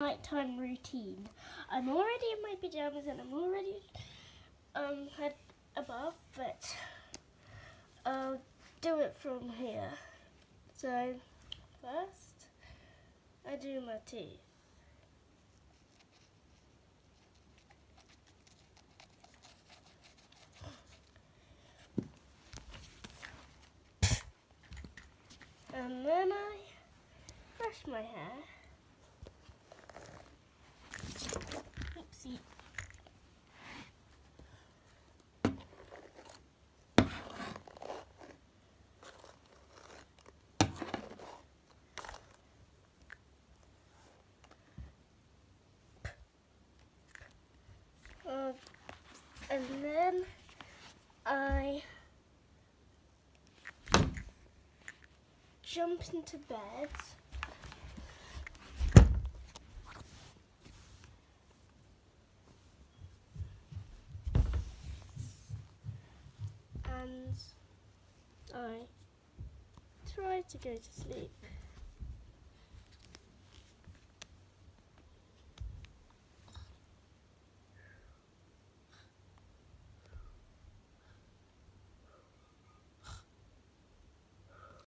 nighttime routine. I'm already in my pajamas and I'm already um had a bath, but I'll do it from here. So first I do my teeth. And then I brush my hair. And then I jump into bed. And I try to go to sleep.